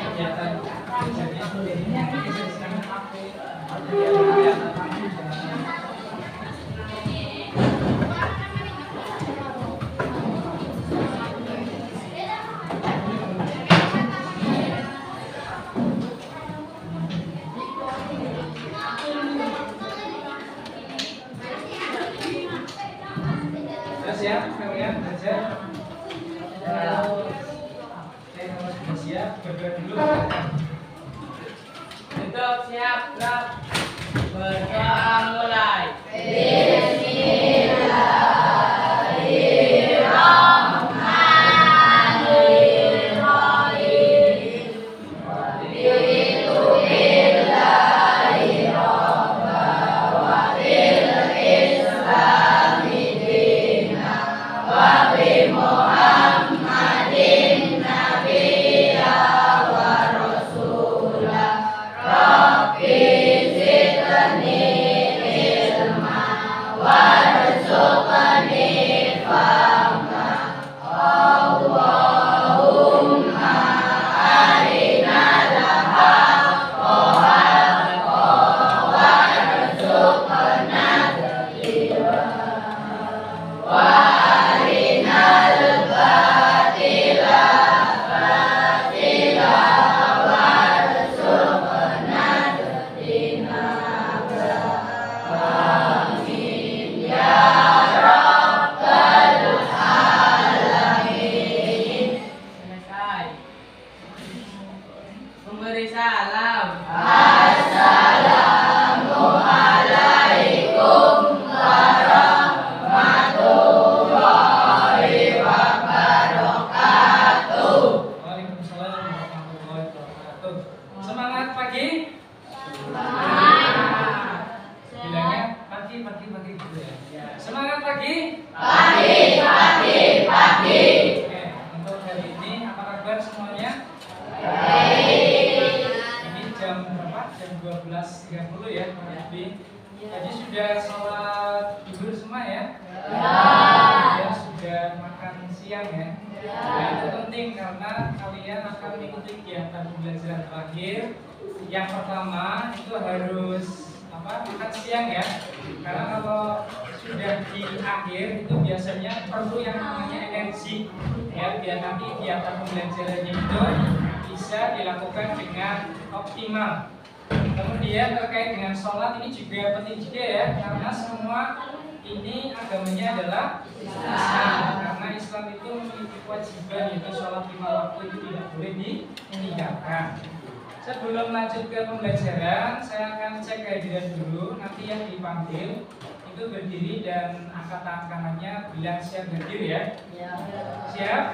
kegiatan belajarnya Sudah di akhir itu biasanya perlu yang namanya energi ya biar nanti kegiatan pembelajarannya itu bisa dilakukan dengan optimal. Kemudian terkait dengan sholat ini juga penting juga ya karena semua ini agamanya adalah Islam karena Islam itu memiliki kewajiban yaitu sholat lima waktu itu tidak boleh ditinggalkan. Sebelum lanjut ke pembelajaran, saya akan cek kehadiran dulu. Nanti yang dipanggil itu berdiri dan angkat tangan kanannya bilang siap hadir ya. Siap?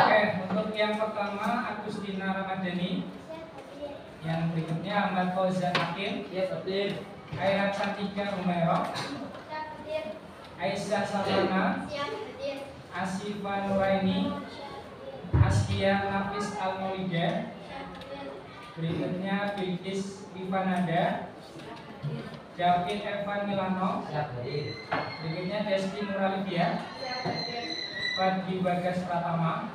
Oke, untuk yang pertama Agustina Ramadhani. Yang berikutnya Ahmad Fauzan Hakim. Ya, betul. Airat Santika Romero. Aisyah Salana. Asifa Nuraini. Askia Nafis Al Maulida. Berikutnya Bilkis Ivanada. David Evan Milano. Berikutnya Desti Nuralibia. Fadli Bagas Pratama.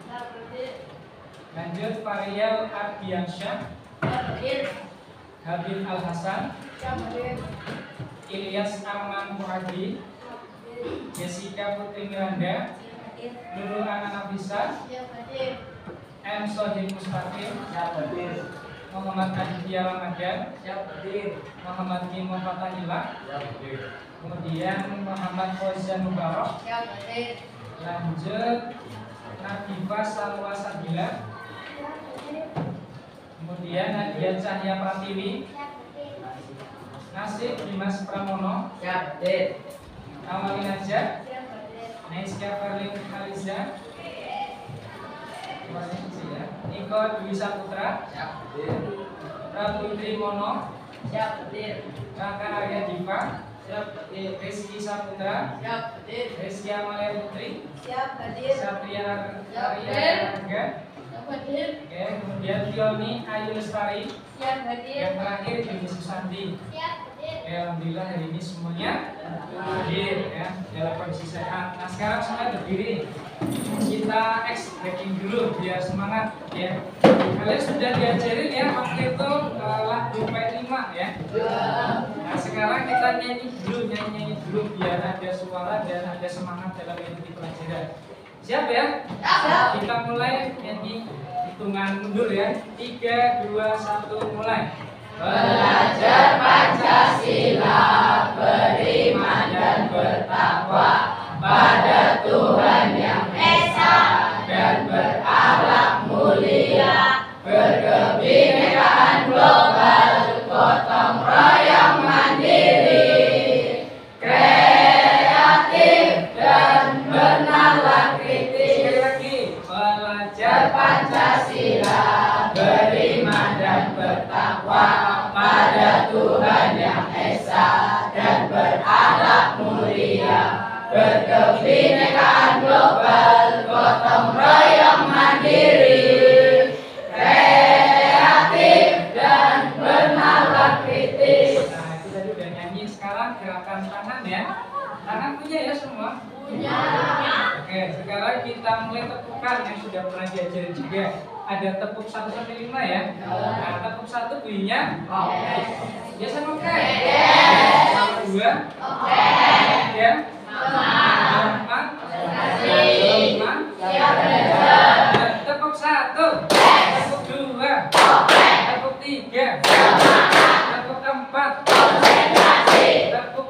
Lanjut Varial Ardiansyah. Habib Al Hasan. Ilyas Arman Muhadi. Jessica Putri Miranda. Nurul Ana Nafisa. M. Sohib Mustaqim. Muhammad Aditya Ramadan. Muhammad Kimo Fatahila. Kemudian Muhammad Fauzan Mubarak. Lanjut Nadifa Salwa Sabila. Kemudian Nadia Cahya Pratiwi. Nasib Dimas Pramono. Amalin Najah. Naiska Farlin Khaliza. Niko Dwi Saputra. Siap, hadir. Prabu Trimono. Siap, hadir. Kakak Arya Diva. Siap, hadir. Rizky Saputra. Siap, hadir. Rizky Amalia Putri. Siap hadir. Satria Arya hadir. Oke, kemudian Tioni Ayu Lestari. Siap hadir. Yang terakhir Dewi Susanti. Siap Alhamdulillah hari ini semuanya hadir ya dalam kondisi sehat. Nah sekarang semua berdiri. Kita ex breaking dulu biar semangat ya. Kalian sudah diajarin ya waktu itu uh, lagu P5 ya. Nah sekarang kita nyanyi dulu, nyanyi nyanyi dulu biar ada suara dan ada semangat dalam mengikuti pelajaran. Siap ya? Kita mulai nyanyi hitungan mundur ya. 3, 2, 1, mulai. Belajar Pancasila, beriman dan bertakwa pada Tuhan Yang Esa dan berkebinekaan global, gotong royong mandiri, kreatif dan bernalar kritis. Nah, tadi udah nyanyi. Sekarang gerakan tangan ya. Tangan punya ya semua? Punya. Oke, sekarang kita mulai tepukan yang sudah pernah diajarin juga. Ada tepuk 1 sampai 5 ya. Nah, tepuk 1 bunyinya Oke. biasa oke. Tepuk 2 Oke. ya. Semangat. Empat. Kasih.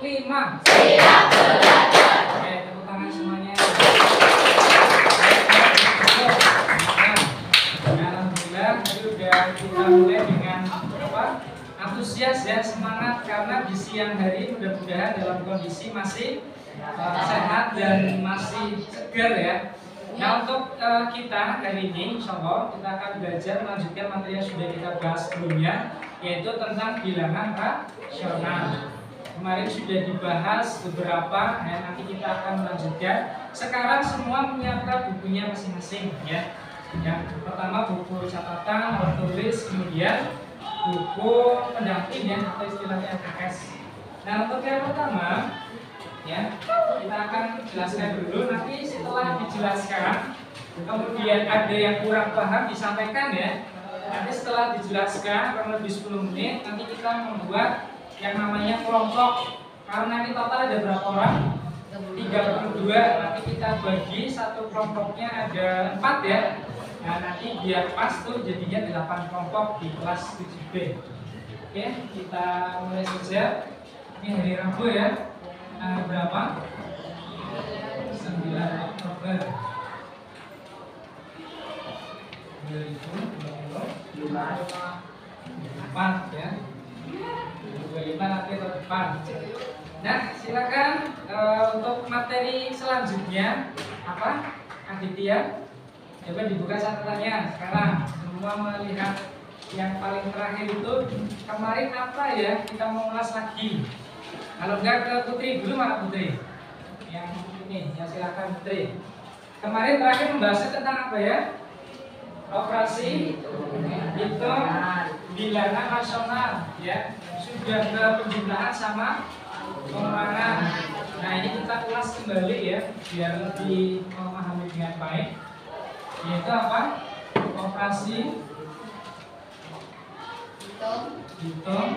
Lima. Siap Antusias ya, semangat karena di siang hari mudah-mudahan dalam kondisi masih uh, sehat dan masih segar ya. Nah untuk uh, kita hari ini, insya Allah kita akan belajar melanjutkan materi yang sudah kita bahas sebelumnya, yaitu tentang bilangan rasional. Kemarin sudah dibahas beberapa, ya, nanti kita akan melanjutkan. Sekarang semua menyiapkan bukunya masing-masing ya. Yang pertama buku catatan, tulis, kemudian buku pendamping ya atau istilahnya LKS. Nah untuk yang pertama ya kita akan jelaskan dulu. Nanti setelah dijelaskan kemudian ada yang kurang paham disampaikan ya. Nanti setelah dijelaskan kurang lebih 10 menit nanti kita membuat yang namanya kelompok. Karena ini total ada berapa orang? 32 nanti kita bagi satu kelompoknya ada 4 ya nah nanti biar pas tuh jadinya 8 kelompok di kelas 7B oke kita mulai saja. Ini hari Rabu ya. Tanggal berapa? 9 Oktober. 2024 ya. 25 nanti ke depan. Nah, silakan eh, untuk materi selanjutnya apa? Aditya, coba dibuka catatannya sekarang. Semua melihat yang paling terakhir itu kemarin apa ya? Kita mau ulas lagi. Kalau enggak ke Putri dulu mana Putri? Yang ini, ya silakan Putri. Kemarin terakhir membahasnya tentang apa ya? Operasi hitung bilangan rasional ya sudah ke penjumlahan sama pengurangan. Nah ini kita ulas kembali ya biar lebih memahami dengan baik. Yaitu apa? Operasi hitung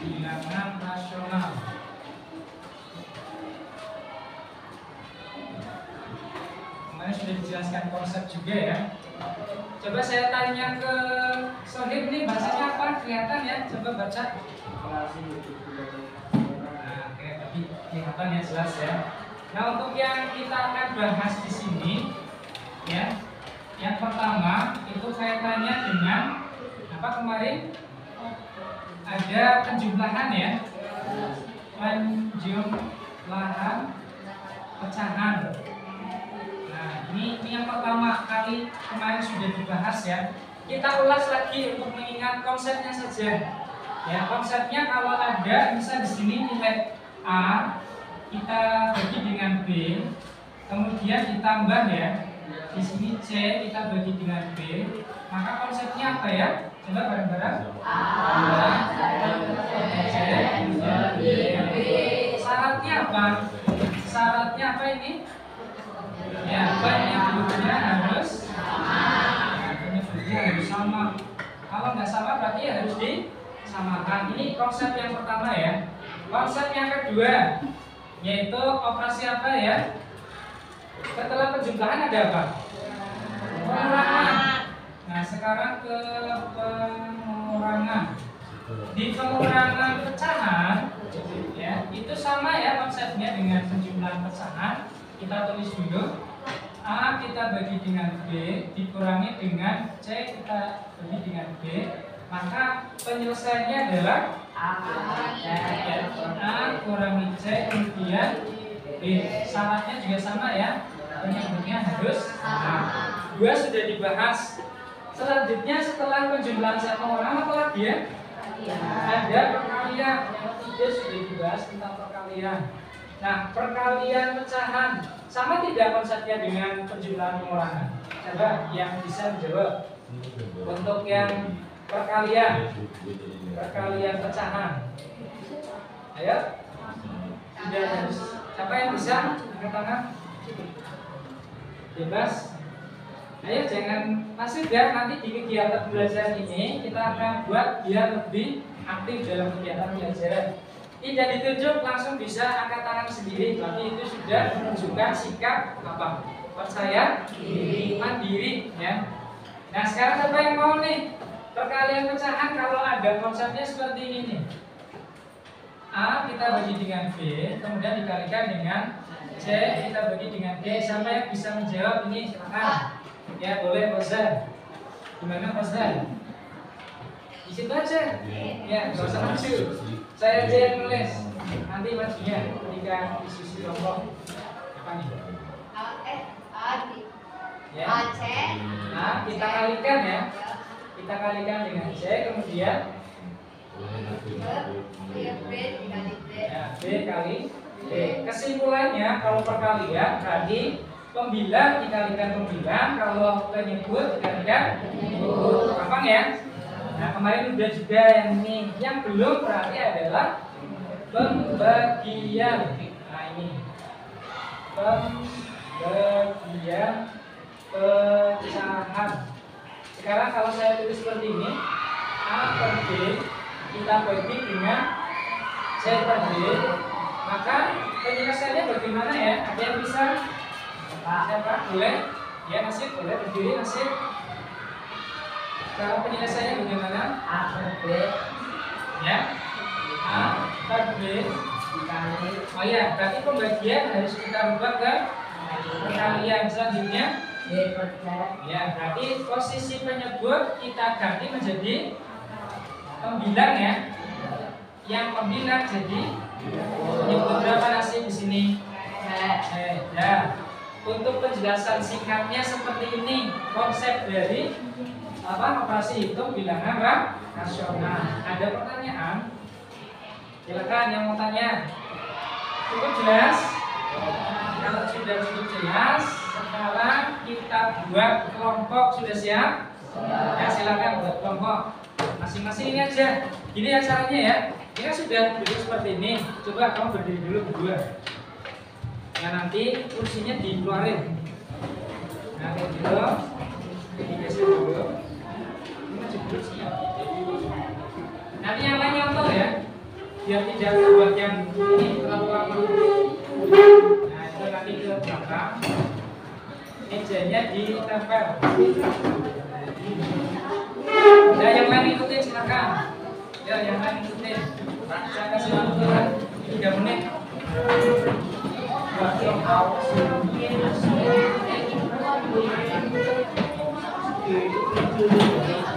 bilangan rasional. Kemarin sudah dijelaskan konsep juga ya. Coba saya tanya ke Sohib nih bahasanya apa? Kelihatan ya? Coba baca. Nah, oke, tapi kelihatan ya jelas ya. Nah, untuk yang kita akan bahas di sini, ya, yang pertama itu kaitannya dengan apa kemarin ada penjumlahan ya, penjumlahan pecahan. Nah, ini, ini yang pertama kali kemarin sudah dibahas ya. Kita ulas lagi untuk mengingat konsepnya saja. Ya, konsepnya kalau ada bisa di sini nilai A kita bagi dengan B, kemudian ditambah ya. Di sini C kita bagi dengan B, maka konsepnya apa ya? Coba bareng-bareng. Syaratnya apa? Syaratnya apa ini? Ya, penyebutnya harus penyebutnya harus sama. Kalau nggak sama berarti harus disamakan. Ini konsep yang pertama ya. Konsep yang kedua yaitu operasi apa ya? Setelah penjumlahan ada apa? Pengurangan. Nah, sekarang ke pengurangan. Di pengurangan pecahan ya, itu sama ya konsepnya dengan penjumlahan pecahan. Kita tulis dulu A kita bagi dengan B dikurangi dengan C kita bagi dengan B maka penyelesaiannya adalah A ya, A kurangi C kemudian B syaratnya juga sama ya penyebutnya harus A dua sudah dibahas selanjutnya setelah penjumlahan set pengurangan apa lagi ya ada perkalian yang ketiga sudah dibahas tentang perkalian Nah, perkalian pecahan sama tidak konsepnya dengan penjumlahan pengurangan? Coba yang bisa menjawab. Untuk yang perkalian, perkalian pecahan. Ayo. Tidak harus. Siapa yang bisa? Angkat tangan. Bebas. Ayo jangan masuk ya nanti di kegiatan belajar ini kita akan buat biar lebih aktif dalam kegiatan belajar tidak ditunjuk langsung bisa angkat tangan sendiri berarti itu sudah menunjukkan sikap apa percaya diri mandiri ya nah sekarang siapa yang mau nih perkalian pecahan kalau ada konsepnya seperti ini. A kita bagi dengan B kemudian dikalikan dengan C kita bagi dengan D siapa yang bisa menjawab ini silakan. Ya boleh Fozan gimana Fozan di situ aja. Ya nggak usah maju saya aja yang nulis. Nanti majunya ketika diskusi kelompok apa nih? Ya. Nah kita kalikan ya kita kalikan dengan C kemudian ya, B kali D. Kesimpulannya kalau perkalian berarti pembilang dikalikan pembilang kalau penyebut dikalikan gampang ya? Nah kemarin udah juga yang ini, yang belum berarti adalah pembagian. Nah ini. Pembagian pecahan. Sekarang kalau saya tulis seperti ini, A per B kita bagi dengan C per D, maka penyelesaiannya bagaimana ya? Ada yang bisa? Siapa? Boleh? Ya nasib boleh berdiri nasib. Cara penyelesaiannya bagaimana? A per B Ya. A per B dikali Oh ya, berarti pembagian harus kita rubah ke perkalian selanjutnya. Ya, berarti posisi penyebut kita ganti menjadi pembilang ya. Yang pembilang jadi penyebut berapa nasi di sini? Ya. Untuk penjelasan singkatnya seperti ini konsep dari apa operasi hitung bilangan ra rasional. Ada pertanyaan? Silakan yang mau tanya. Cukup jelas? Kalau sudah cukup jelas, sekarang kita buat kelompok sudah siap? Ya silakan buat kelompok. Masing-masing ini aja. Gini ya caranya ya. Ini sudah duduk seperti ini. Coba kamu berdiri dulu berdua. Ya nanti kursinya dikeluarin. Nah kayak gitu. Digeser dulu. Ini masih duduk sih. Nanti yang lain nyontoh ya. Biar tidak buat yang ini terlalu lama. Nah itu nanti ke belakang mejanya ditempel. Ya yang lain ikutin silakan. Ya, yang lain ikutin. Saya kasih waktu 3 menit. Thank you.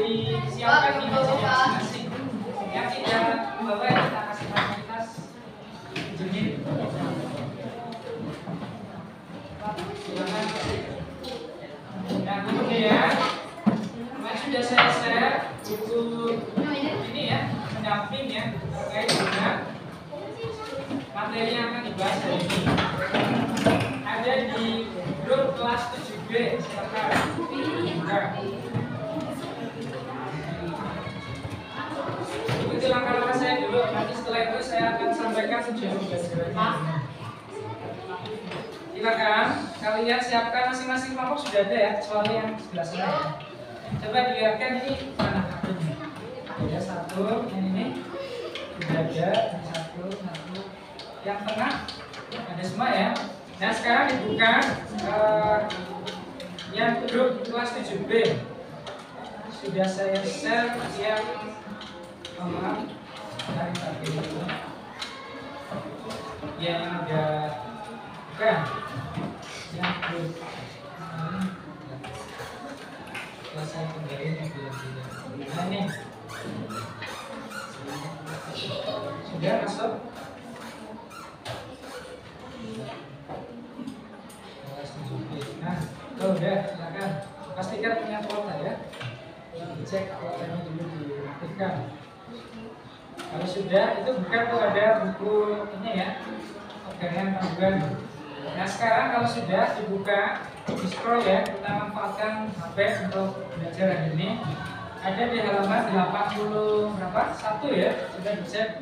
Disiapkan di masing-masing yang tidak membawa ya kita kasih fasilitas jenis silakan nah kemudian kemarin sudah saya share buku ini ya pendamping ya terkait dengan materi yang akan dibahas hari ini. Ada di grup kelas 7B itu saya akan sampaikan sejauh pelajarannya silakan kalian siapkan masing-masing kelompok sudah ada ya? Kecuali yang sebelah sana coba dilihatkan ini mana? Kartunya ada satu yang ini. Sudah ada yang satu satu. Yang tengah ada semua ya? Nah sekarang dibuka eh, yang grup kelas 7B sudah saya share yang oh, maaf dari tadi yang ada. Bukan yang hmm, ya saya kembali nah ini sudah masuk nah tuh udah silakan. Pastikan punya kuota ya? Cek kuotanya dulu diaktifkan kalau sudah itu bukan tuh ada buku ini ya organan tanggungan nah sekarang kalau sudah dibuka di scroll ya kita manfaatkan HP untuk belajar hari ini ada di halaman 80 berapa? Satu ya, sudah dicek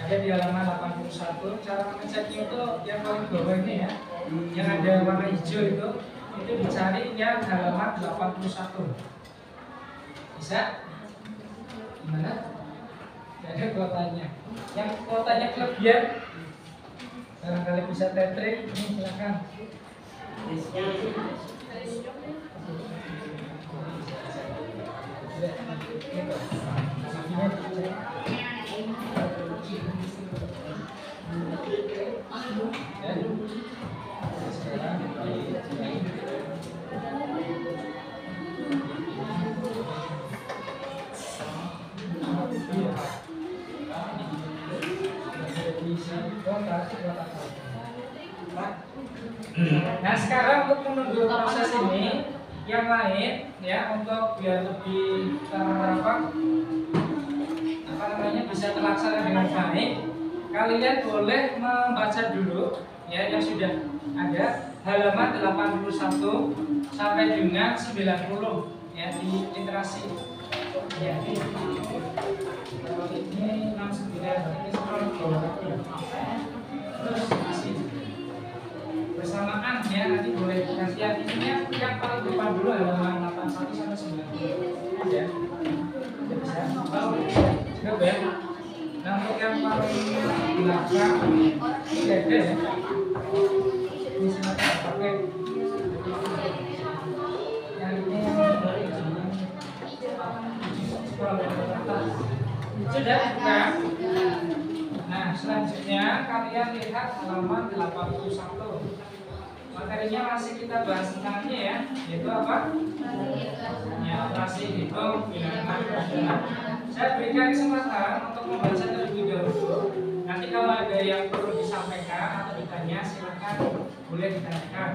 ada di halaman 81 cara mengeceknya itu yang paling bawah ini ya yang ada warna hijau itu itu dicari yang halaman 81 bisa? gimana? Tidak ada kuotanya yang kuotanya kelebihan barangkali bisa tetrik ini silakan Nah sekarang untuk menunggu proses ini yang lain ya untuk biar lebih uh, apa apa namanya bisa terlaksana dengan baik kalian boleh membaca dulu ya yang sudah ada halaman 81 sampai dengan 90 ya di literasi. Ya. Ini 69 ini scroll ke terus bersamaan ya nanti boleh gantian. Ininya yang paling depan dulu halaman 81 sampai 90 ya bisa? Kalau cukup ya? Nah untuk yang paling belakang ini ada ya? Ini silakan pakai yang ini yang dari sudah? Bukan Nah, selanjutnya kalian lihat halaman 81. Materinya masih kita bahas tentangnya ya, yaitu apa? Ya, operasi hitung bilangan nasional. Saya berikan kesempatan untuk membaca terlebih dahulu. Nanti kalau ada yang perlu disampaikan atau ditanya, silakan boleh ditanyakan.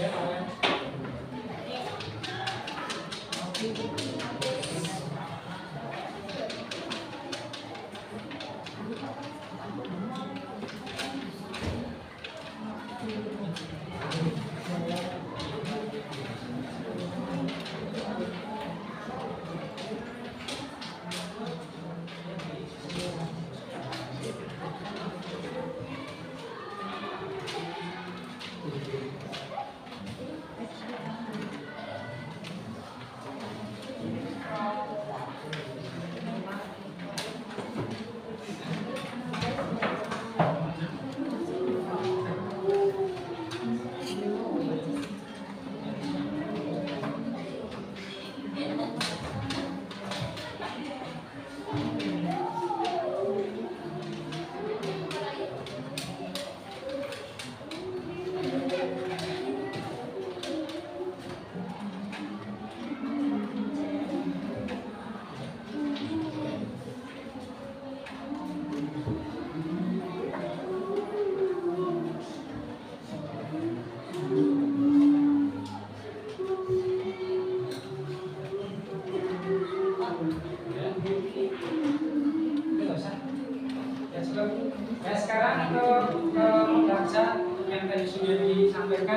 Ada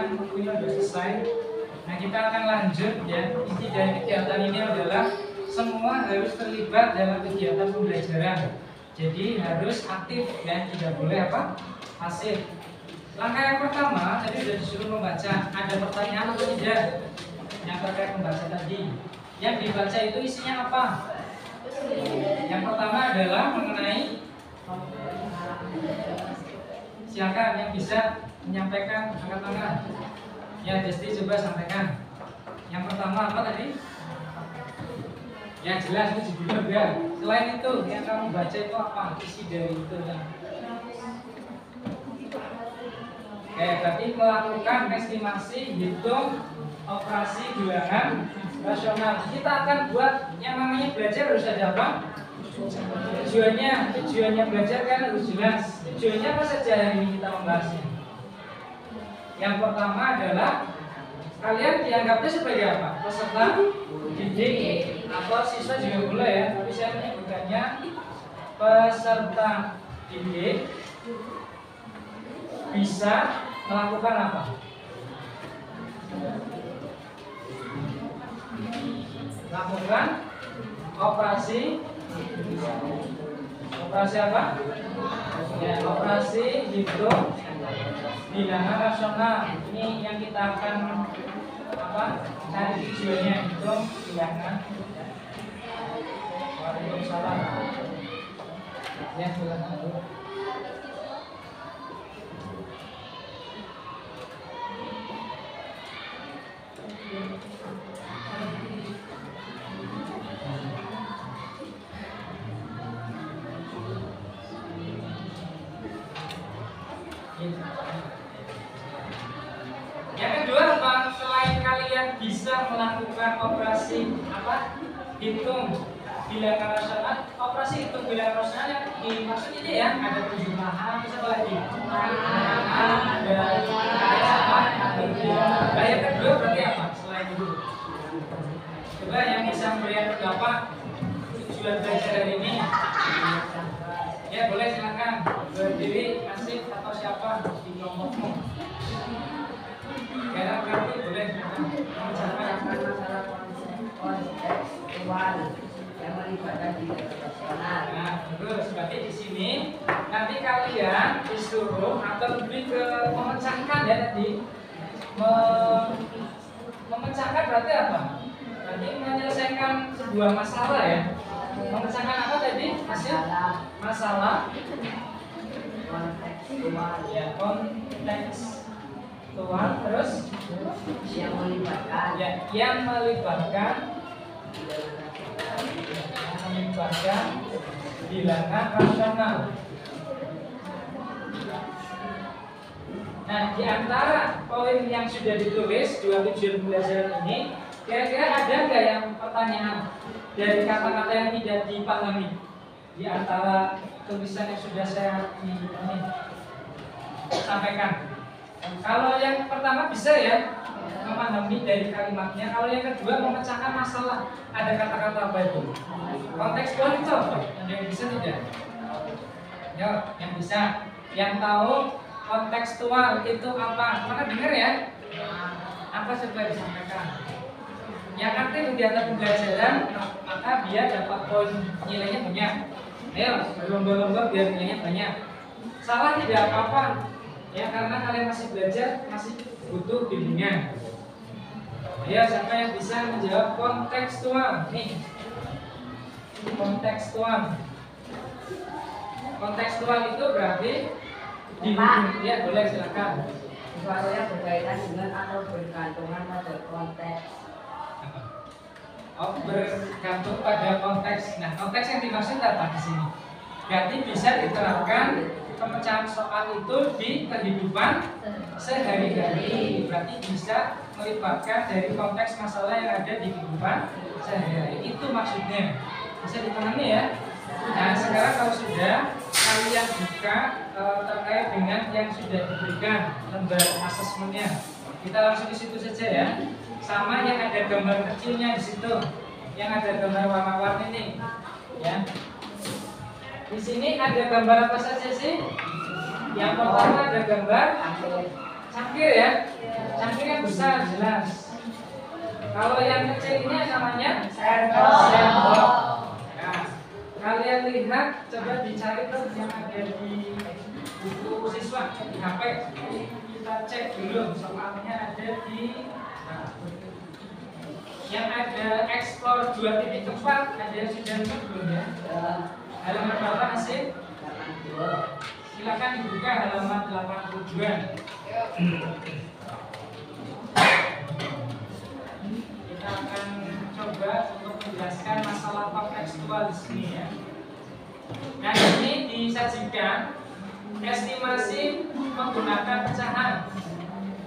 disampaikan mungkin sudah selesai. Nah kita akan lanjut ya. Inti dari kegiatan ini adalah semua harus terlibat dalam kegiatan pembelajaran. Jadi harus aktif dan tidak boleh apa pasif. Langkah yang pertama tadi sudah disuruh membaca. Ada pertanyaan atau tidak yang terkait membaca tadi? Yang dibaca itu isinya apa? Yang pertama adalah mengenai silakan yang bisa menyampaikan angkat tangan. Ya, Desti coba sampaikan. Yang pertama apa tadi? Ya jelas itu judulnya ya. Selain itu yang kamu baca itu apa? Isi dari itu ya. Oke, berarti melakukan estimasi hitung operasi bilangan rasional. Kita akan buat yang namanya belajar harus ada apa? Tujuannya, tujuannya belajar kan harus jelas. Tujuannya apa saja yang ini kita membahasnya? Yang pertama adalah kalian dianggapnya sebagai apa? Peserta didik atau siswa juga boleh ya, tapi saya menyebutkannya peserta didik bisa melakukan apa? Lakukan operasi operasi apa? Ya, operasi hitung bilangan rasional. Ini yang kita akan apa? Cari tujuannya hitung bilangan. Waalaikumsalam. Ya, silakan Hitung bilangan rasional, operasi hitung bilangan rasional yang dimaksud ini ya ada penjumlahan, bisa apa lagi? Ada ada yang kedua berarti apa? Selain itu, coba yang bisa melihat pendapat tujuan belajar hari ini. Ya boleh silakan berdiri Asif atau siapa di kelompokmu. Karena berarti boleh. Mengucapkan masalah konsep kontekstual yang melibatkan diri profesional. Nah, terus berarti di sini nanti kalian disuruh atau lebih ke memecahkan ya tadi. Me- memecahkan berarti apa? Berarti menyelesaikan sebuah masalah ya. Memecahkan apa tadi? Hasil Masalah masalah kontekstual ya konteks tuan terus yang melibatkan ya yang melibatkan rasional. Nah, di antara poin yang sudah ditulis dua tujuan pembelajaran ini, kira-kira ada nggak yang pertanyaan dari kata-kata yang tidak dipahami di antara tulisan yang sudah saya ini, sampaikan? Kalau yang pertama bisa ya memahami dari kalimatnya. Kalau yang kedua memecahkan masalah. Ada kata-kata apa itu? Kontekstual itu apa? Yang bisa tidak? Ya, yang bisa. Yang tahu kontekstual itu apa? Mana dengar ya? Apa coba disampaikan? Yang aktif di atas pembelajaran, maka dia dapat poin nilainya banyak. Ayo, berlomba-lomba biar nilainya banyak. Salah tidak apa-apa, ya karena kalian masih belajar, masih butuh bimbingan. Ya, siapa yang bisa menjawab kontekstual? Nih, kontekstual. Kontekstual itu berarti dihubung. Ya, boleh silakan. sesuatu yang berkaitan dengan atau bergantungan pada konteks Oh, bergantung pada konteks. Nah, konteks yang dimaksud apa di sini? Berarti bisa diterapkan pemecahan soal itu di kehidupan sehari-hari. Berarti bisa melibatkan dari konteks masalah yang ada di kehidupan sehari-hari. Itu maksudnya. Bisa dipahami ya? Nah, sekarang kalau sudah kalian buka eh, terkait dengan yang sudah diberikan lembar asesmennya. Kita langsung ke situ saja ya. Sama yang ada gambar kecilnya di situ. Yang ada gambar warna-warni nih. Ya. Di sini ada gambar apa saja sih? Yang pertama ada gambar cangkir ya. Cangkir yang besar jelas. Kalau yang kecil ini namanya Sendok. Sendok. Nah, kalian lihat coba dicari tuh yang ada di buku siswa di HP. Kita cek dulu soalnya ada di nah, yang ada explore 2.4 ada yang sudah belum ya? Halaman berapa Asif? Silakan dibuka halaman 82. Kita akan coba untuk menjelaskan masalah kontekstual di sini ya. Nah, ini disajikan estimasi menggunakan pecahan.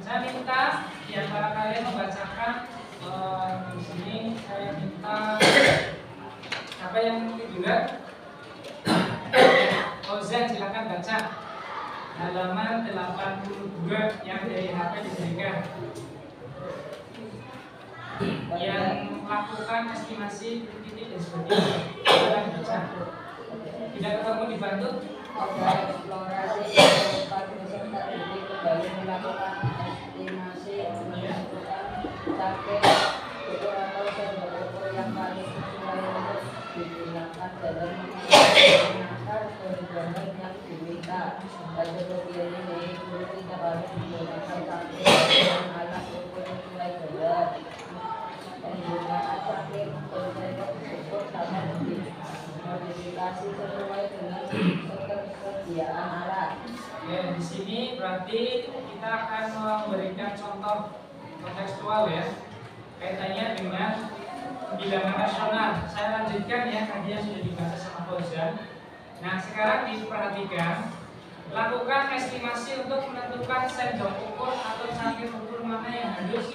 Saya minta di antara kalian membacakan eh, di sini saya minta apa yang tiduran Ozan silakan baca halaman 82 yang dari HP diberikan yang melakukan estimasi titik dan sebagainya. Silakan baca. Tidak ketemu dibantu eksplorasi didik melakukan estimasi Di sini berarti kita akan memberikan contoh kontekstual ya kaitannya dengan bilangan nasional. Saya lanjutkan ya tadi yang sudah dibahas Fauzan. Nah, sekarang diperhatikan lakukan estimasi untuk menentukan sendok ukur atau cangkir ukur mana yang harus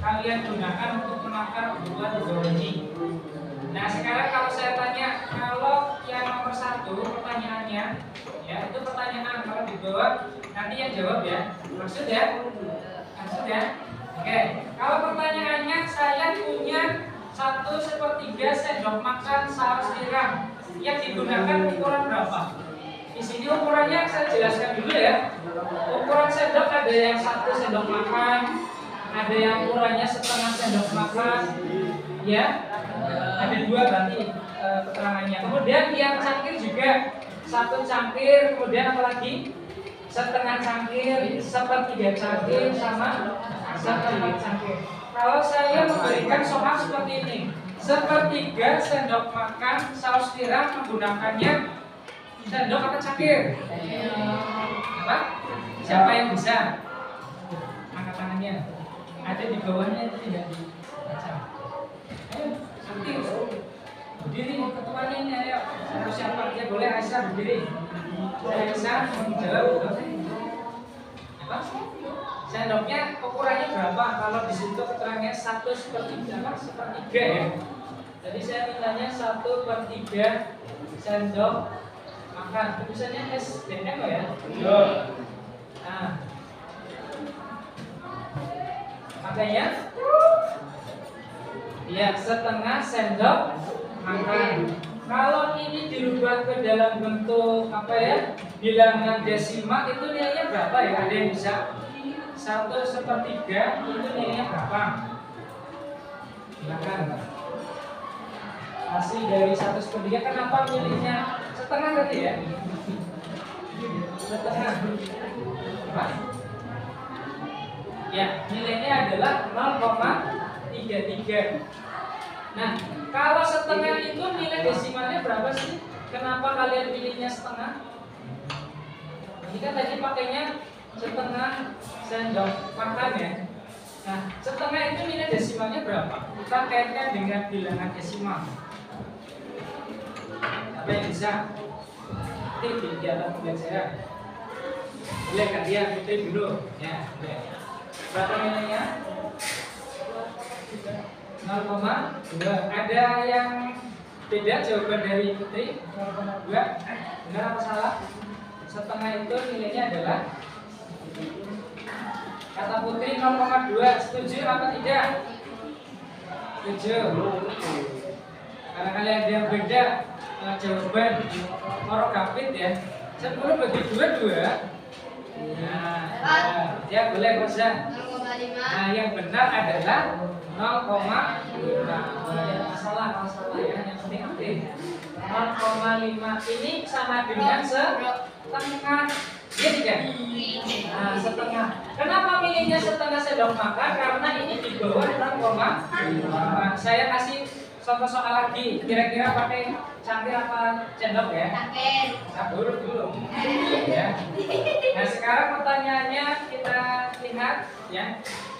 kalian gunakan untuk menakar dua ini. Nah, sekarang kalau saya tanya, kalau yang nomor satu pertanyaannya, ya itu pertanyaan kalau di bawah nanti yang jawab ya. Maksud ya? Maksud ya? Oke, kalau pertanyaannya saya punya satu sepertiga sendok makan saus tiram yang digunakan ukuran berapa? Di sini ukurannya saya jelaskan dulu ya. Ukuran sendok ada yang satu sendok makan, ada yang ukurannya setengah sendok makan, ya. Ada dua berarti e, keterangannya. Kemudian yang cangkir juga satu cangkir, kemudian apa lagi? Setengah cangkir, sepertiga cangkir, sama seperempat cangkir. Kalau saya memberikan soal seperti ini, sepertiga sendok makan saus tiram menggunakannya sendok atau cangkir? Apa? Siapa yang bisa? Angkat tangannya. Ada di bawahnya itu tidak dibaca. Ayo, nanti berdiri ketuanya ini ayo. Harus siapa dia boleh Aisyah berdiri. Bisa menjawab. Apa? Sendoknya ukurannya berapa? Kalau di situ keterangannya satu sepertiga, apa? Sepertiga ya. Jadi saya mintanya satu per tiga sendok makan. Tulisannya SDM ya? Nah, makanya ya setengah sendok Kalau ini dirubah ke dalam bentuk apa ya? Bilangan desimal itu nilainya berapa ya? Ada yang bisa? Satu sepertiga itu nilainya berapa? Silakan. Hasil dari satu sepertiga kenapa milihnya setengah tadi ya? Setengah. Apa? Ya, nilainya adalah 0,33. Nah, kalau setengah desimalnya berapa sih? Kenapa kalian pilihnya setengah? Ini kan tadi pakainya setengah sendok makan ya. Nah, setengah itu nilai desimalnya berapa? Kita kaitkan dengan bilangan desimal. Apa yang bisa? Nanti di atas pembelajaran. Boleh kalian putih dulu. Ya, boleh. Berapa nilainya? 0,2 ada yang beda jawaban dari Putri 0,2 benar apa salah? Setengah itu nilainya adalah kata Putri 0,2 setuju apa tidak? Setuju. Karena kalian yang beda eh, jawaban Moro Gapit ya. 10 bagi 2 2 Nah, ya, ya boleh Rosa. Nah, yang benar adalah 0,5 masalah masalah ya yang penting aktif 0,5 ini sama dengan setengah. Ya tidak nah setengah. Kenapa milihnya setengah sendok makan? Karena ini di bawah 0,5 saya kasih contoh soal lagi. Kira-kira pakai cangkir apa sendok ya? Cangkir. Sabar dulu ya nah sekarang pertanyaannya kita lihat ya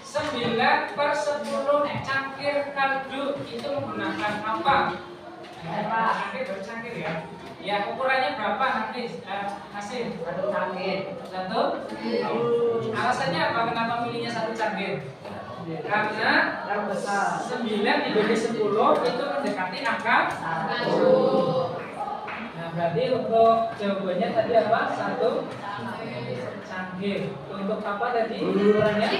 9 per 10 cangkir kaldu itu menggunakan apa? Cangkir baru cangkir ya? Ya ukurannya berapa nanti eh, hasil? Satu cangkir. Satu? Alasannya apa? Kenapa milihnya satu cangkir? Karena Yang besar. 9 dibagi 10 itu mendekati angka Satu. Nah berarti untuk jawabannya tadi apa? Satu cangkir Untuk apa tadi ukurannya?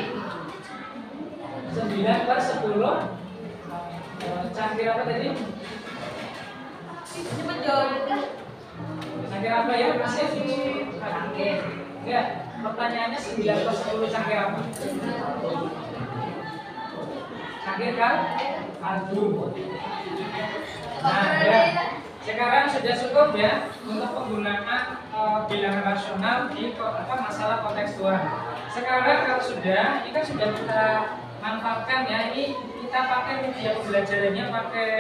9 per 10 Eh, Cangkir apa tadi? Cepet jawab. Cangkir apa ya? Masih Cangkir. Ya, pertanyaannya 9 plus 10 cangkir apa? Cangkir kan? Kaldu. Nah, ya. Sekarang sudah cukup ya untuk penggunaan uh, bilangan rasional di apa, masalah kontekstual. Sekarang kalau sudah, ini kan sudah kita manfaatkan ya. Ini kita pakai media pembelajarannya pakai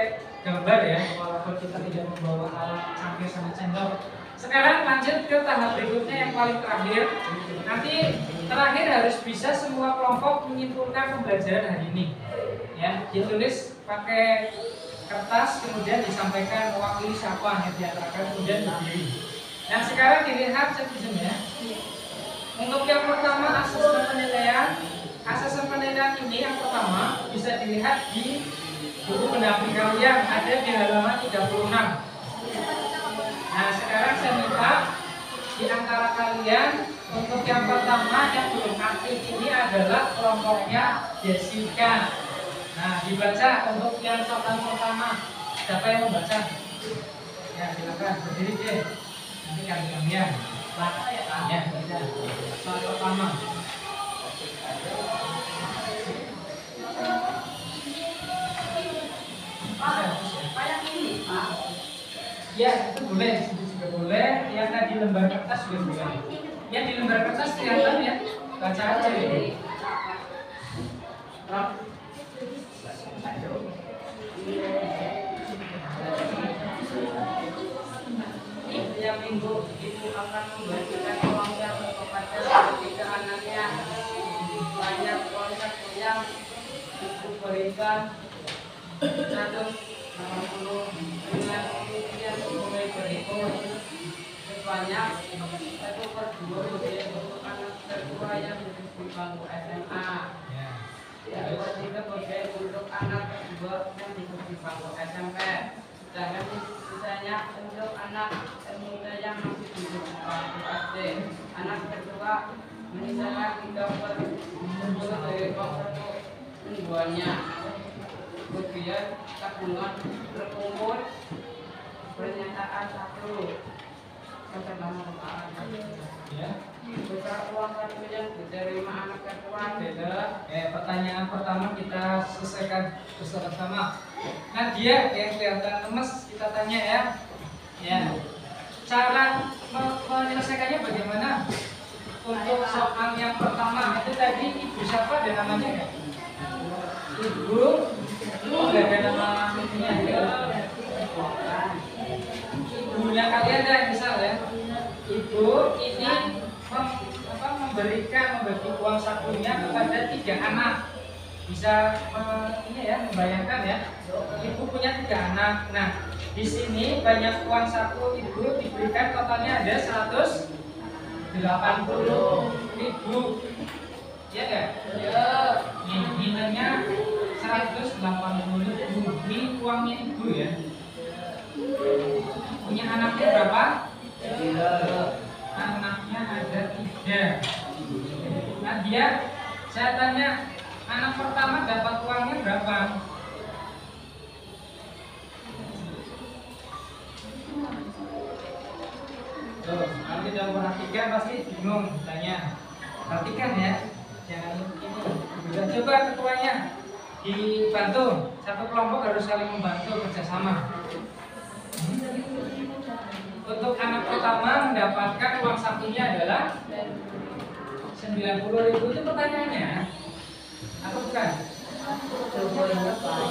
gambar ya, walaupun kita tidak membawa alat cangkir sama cendol. Sekarang lanjut ke tahap berikutnya yang paling terakhir. Nanti terakhir harus bisa semua kelompok menyimpulkan pembelajaran hari ini. Ya, ditulis pakai kertas kemudian disampaikan mewakili siapa yang diantarakan kemudian dipilih. Nah sekarang dilihat cetizennya. Untuk yang pertama asesmen penilaian, asesmen penilaian ini yang pertama bisa dilihat di buku pendamping kalian ada di halaman 36. Nah sekarang saya minta di antara kalian untuk yang pertama yang belum aktif ini adalah kelompoknya Jessica. Nah, dibaca untuk yang soal pertama. Siapa yang membaca? Ya, silakan berdiri deh. Nanti kalian. Ya, Pak. Ya. Soal pertama. Ya, itu boleh, itu juga boleh. Yang tadi lembar kertas juga boleh. Yang di lembar kertas kelihatan ya. Baca aja ya. Rob. Setiap minggu ibu akan membagikan uang yang kepada ketiga anaknya. Banyak konsep yang ibu berikan satu enam puluh dengan kemudian mulai berikut sebanyak satu per dua untuk anak kedua yang di bangku SMA. Ya. Yang ketiga bagian untuk anak kedua yang duduk di bangku SMP. Sedangkan sisanya untuk anak muda yang masih duduk di SD. Anak kedua tiga per sepuluh dari satu mingguannya. Kemudian tabungan berkumpul pernyataan satu lama Ya. Besar uang satu yang diterima anak kedua adalah Eh, pertanyaan pertama kita selesaikan bersama-sama. Nah, dia yang kelihatan lemes kita tanya ya. Ya. Cara me- menyelesaikannya bagaimana? Untuk soal yang pertama itu tadi ibu siapa ada namanya nggak? Ibu, oh, nggak ada nama ibunya ya. Ibunya kalian deh misal ya. Ibu ini mem- apa, memberikan membagi uang sakunya kepada tiga anak bisa eh, ini ya membayangkan ya ibu punya tiga anak nah di sini banyak uang saku ibu diberikan totalnya ada 180 ribu. Ya enggak? ya nilainya 180 ribu. Ini uangnya ibu ya? Punya anaknya berapa? anaknya ada tiga. Nah dia saya tanya anak pertama dapat uangnya berapa? Tuh, tidak perhatikan pasti bingung tanya perhatikan ya jangan ini Udah, coba ketuanya dibantu satu kelompok harus saling membantu kerjasama. Untuk anak pertama mendapatkan uang sakunya adalah 90 ribu itu pertanyaannya. Atau bukan?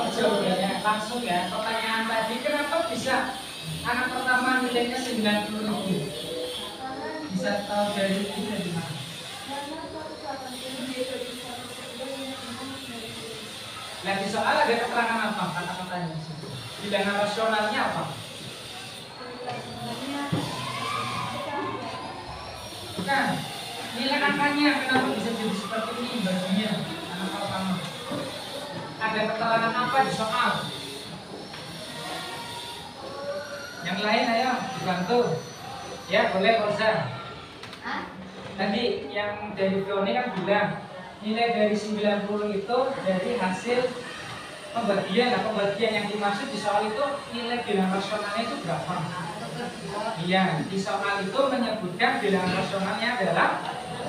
Jawabannya langsung ya. Pertanyaan tadi kenapa bisa anak pertama nilainya 90 ribu tahu dari itu dari mana? Nah di soal ada keterangan apa kata-katanya? Bilangan rasionalnya apa? Bukan. Nilai angkanya kenapa bisa jadi seperti ini baginya anak pertama? Ada keterangan apa di soal? Yang lain ayo dibantu. Ya boleh Rosa. Tadi yang dari Fioni kan bilang nilai dari 90 itu dari hasil pembagian. Nah, pembagian yang dimaksud di soal itu nilai bilangan rasionalnya itu berapa? Iya, di soal itu menyebutkan bilangan rasionalnya adalah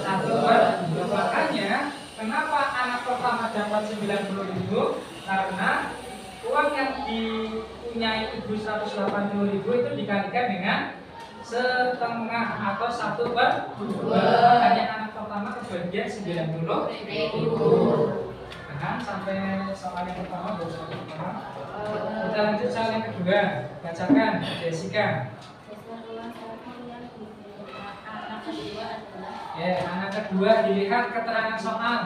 satu per dua. Makanya, kenapa anak pertama dapat 90 ribu? Karena uang yang dipunyai ibu 180 ribu itu dikalikan dengan setengah atau satu per dua. Makanya anak pertama kebagian 90 ribu. Nah, sampai soal yang pertama, baru soal pertama. Kita lanjut soal yang kedua. Bacakan, Jessica. Ya, anak kedua dilihat keterangan soal.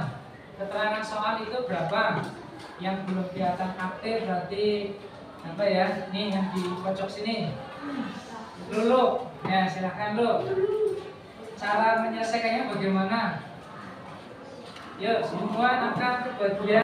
Keterangan soal itu berapa? Yang belum kelihatan aktif berarti apa ya? Nih yang di pojok sini. Lulu, ya silahkan lu. Cara menyelesaikannya bagaimana? Yuk, semua akan kebagian